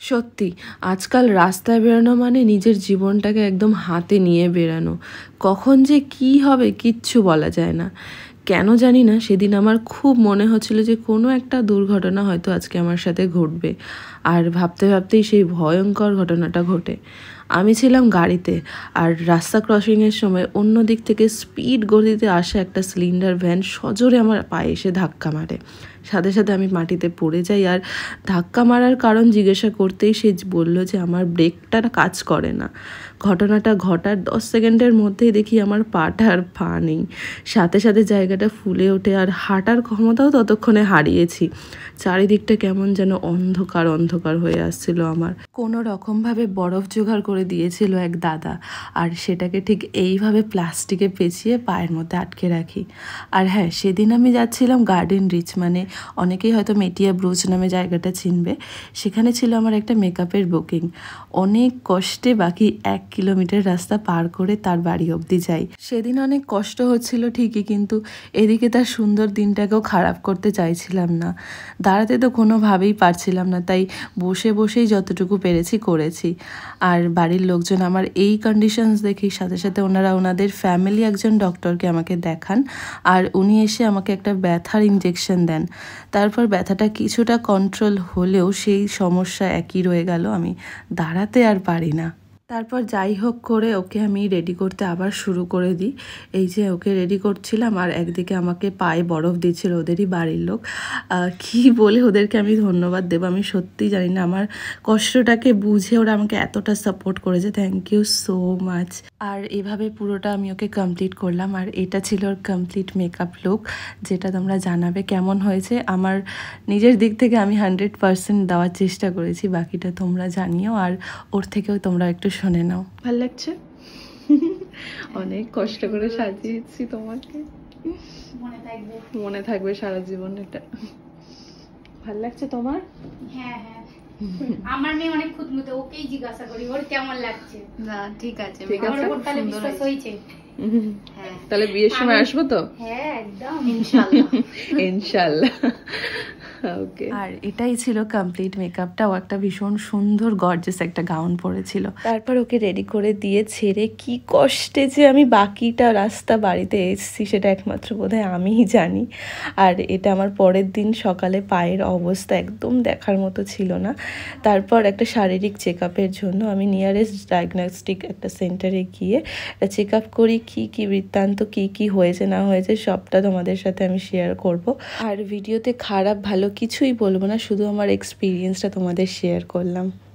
সত্যি, আজকাল রাস্তায় বেরোনো মানে নিজের জীবনটাকে একদম হাতে নিয়ে বেরানো। কখন যে কি হবে কিচ্ছু বলা যায় না। কেন জানি না, সেদিন আমার খুব মনে হচ্ছিল যে কোনো একটা দুর্ঘটনা হয়তো আজকে আমার সাথে ঘটবে। আর ভাবতে ভাবতেই সেই ভয়ঙ্কর ঘটনাটা ঘটে। আমি ছিলাম গাড়িতে আর রাস্তা ক্রসিংয়ের সময় অন্য দিক থেকে স্পিড গতিতে আসা একটা সিলিন্ডার ভ্যান সজোরে আমার পায়ে এসে ধাক্কা মারে। সাথে সাথে আমি মাটিতে পড়ে যাই আর ধাক্কা মারার কারণ জিজ্ঞাসা করতেই সে বলল যে আমার ব্রেকটা কাজ করে না। ঘটনাটা ঘটার দশ সেকেন্ডের মধ্যেই দেখি আমার পাটা আর পা নেই। সাথে সাথে জায়গাটা ফুলে ওঠে আর হাঁটার ক্ষমতাও ততক্ষণে হারিয়েছি। চারিদিকটা কেমন যেন অন্ধকার অন্ধকার হয়ে আসছিল আমার। কোনো রকমভাবে বরফ জোগাড় করে দিয়েছিল এক দাদা। আর সেটাকে ঠিক এইভাবে প্লাস্টিকে পেঁচিয়ে পায়ের মধ্যে আটকে রাখি। আর হ্যাঁ সেদিন আমি যাচ্ছিলাম গার্ডেন রিচ মানে অনেকেই হয়তো মেটিয়া ব্রুজ নামে জায়গাটা চিনবে। সেখানে ছিল আমার একটা মেকআপের বুকিং অনেক কষ্টে বাকি এক কিলোমিটার রাস্তা পার করে তার বাড়ি অবধি যাই। সেদিন অনেক কষ্ট হচ্ছিল ঠিকই, কিন্তু এদিকে তার সুন্দর দিনটাকেও খারাপ করতে চাইছিলাম না। দাঁড়াতে তো কোনোভাবেই পারছিলাম না, তাই বসে বসেই যতটুকু পেরেছি করেছি। আর বাড়ির লোকজন আমার এই কন্ডিশনস দেখি সাথে সাথে ওনারা ওনাদের ফ্যামিলি একজন ডক্টরকে আমাকে দেখান আর উনি এসে আমাকে একটা ব্যথার ইঞ্জেকশন দেন। তারপর ব্যথাটা কিছুটা কন্ট্রোল হলেও সেই সমস্যা একই রয়ে গেল, আমি দাঁড়াতে আর পারি না। তারপর যাই হোক করে ওকে আমি রেডি করতে আবার শুরু করে দিই। এই যে ওকে রেডি করছিলাম আর একদিকে আমাকে পায়ে বরফ দিচ্ছিল ওদেরই বাড়ির লোক। কি বলে ওদেরকে আমি ধন্যবাদ দেবো? আমি সত্যিই জানি না, আমার কষ্টটাকে বুঝে ওরা আমাকে এতটা সাপোর্ট করেছে। থ্যাংক ইউ সো মাচ আর এভাবে পুরোটা আমি ওকে কমপ্লিট করলাম। আর এটা ছিল ওর কমপ্লিট মেকআপ লুক যেটা তোমরা জানাবে কেমন হয়েছে। আমার নিজের দিক থেকে আমি হান্ড্রেড পারসেন্ট দেওয়ার চেষ্টা করেছি, বাকিটা তোমরা জানিও। আর ওর থেকেও তোমরা একটু শুনে নাও। ভালো লাগছে? অনেক কষ্ট করে সাজিয়েছি তোমাকে। মনে থাকবে। মনে থাকবে সারা জীবন এটা। ভালো লাগছে তোমার? হ্যাঁ হ্যাঁ। আমার মেয়ে অনেক খুদমুতে ওকেই জিজ্ঞাসা করি ওর কেমন লাগছে? না ঠিক আছে। ঠিক আছে। তাহলে বিশ্বাস হয়েছে। হয়েছে। হ্যাঁ। তাহলে বিয়ের সময় আসব তো? হ্যাঁ একদম। ইনশাআল্লাহ ইনশাল্লাহ। ওকে আর এটাই ছিল কমপ্লিট মেকআপটা ও একটা ভীষণ সুন্দর গর্জেস একটা গাউন পরেছিল। তারপর ওকে রেডি করে দিয়ে ছেড়ে কি কষ্টে যে আমি বাকিটা রাস্তা বাড়িতে এসেছি সেটা একমাত্র বোধহয় আমিই জানি। আর এটা আমার পরের দিন সকালে পায়ের অবস্থা একদম দেখার মতো ছিল না। তারপর একটা শারীরিক চেক আপের জন্য আমি নিয়ারেস্ট ডায়াগনস্টিক একটা সেন্টারে গিয়ে চেক আপ করি কী কী বৃত্তান্ত কী কী হয়েছে না হয়েছে সবটা তোমাদের সাথে আমি শেয়ার করব। আর ভিডিওতে খারাপ ভালো কিছুই বলব না শুধু আমার এক্সপিরিয়েন্সটা তোমাদের শেয়ার করলাম।